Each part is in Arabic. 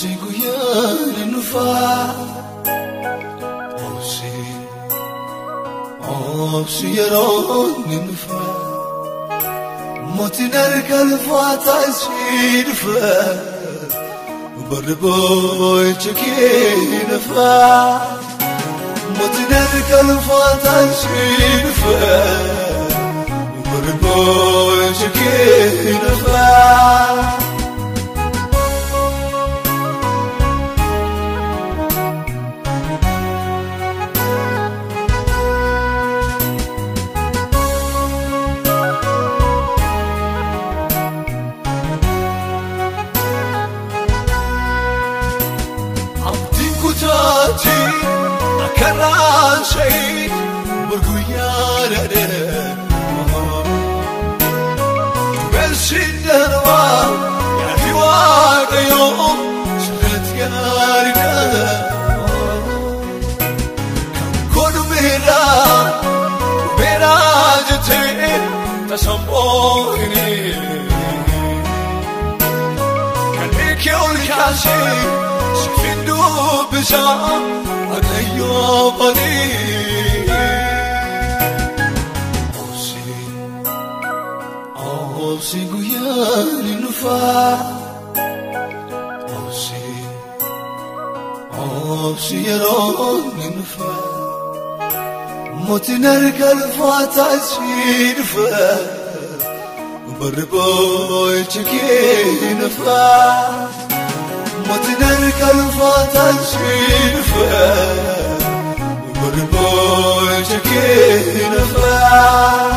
Dhufaa Abdiin kutaati akkaraan shayii burguyyaa dhadhee Beelsiin darbaa yaadni waaqayyoo sirratti gaariidha Kan godhu beeraa beeraa jettee tasamboo hin Kanneen ol kaasee بشم علی آقلی آسین آسین گویان نفر آسین آسین ران نفر متنرق الفاتحين فا بربوي تكين فا وتدرك الفتى شيفة وربوجك ينفع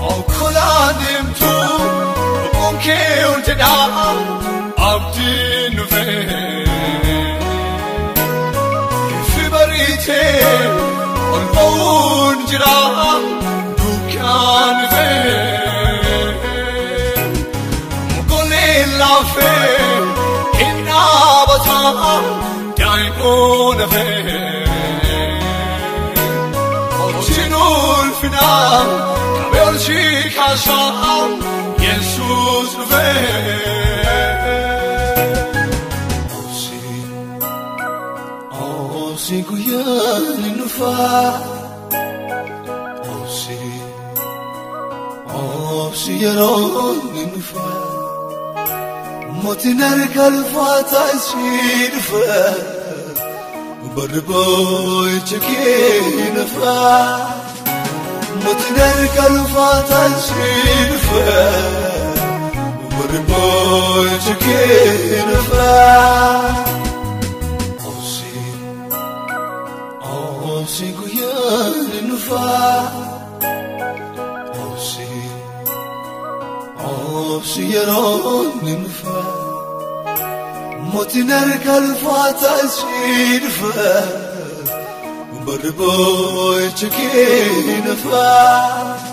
عقل عدمتو beekte ol ba'uun jira dukkaan fee mukoleen laafee innaa bataa daa'imuun fee olchin ulfinaa qabee olchii kaasaa yesuus dhufee. Obsi guyyaan hin dhufaa. Obsi Obsi yeroon hin dhufaa. Mootiin harka lafaataa ishee dhufaa. Barri boo'icha kee dhufaa Mootiin harka lafaataa ishee dhufaa Barri boo'icha Obsi guyyaan hin dhufaa Obsi Obsi yeroon hin dhufaa Mootiin harka lafaataa ishee dhufaa Barri boo'icha kee dhufaa